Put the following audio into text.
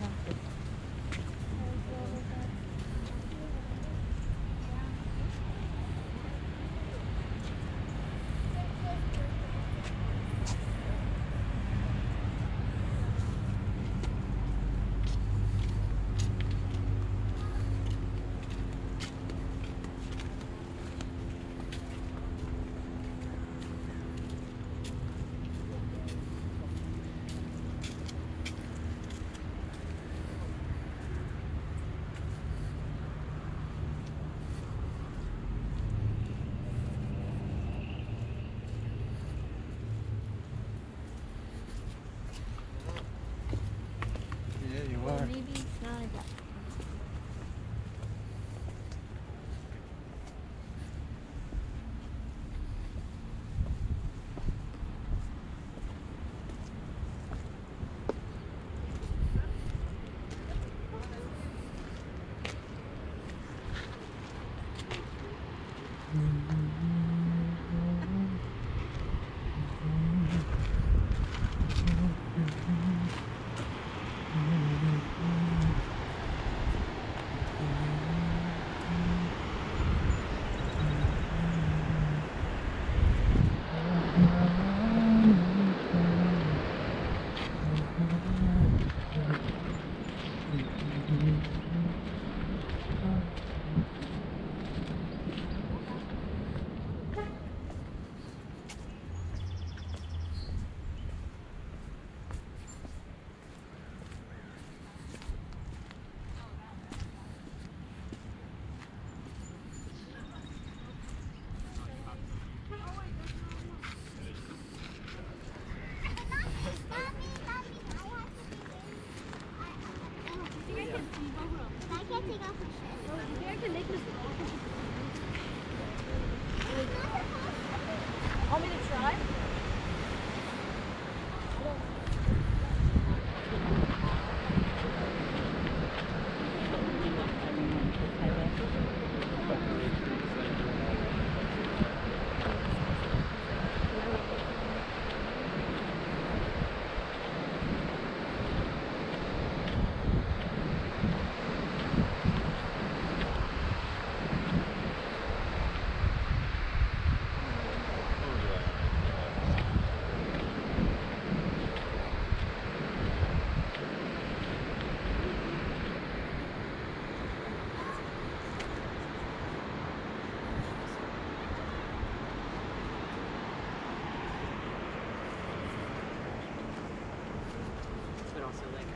は、also like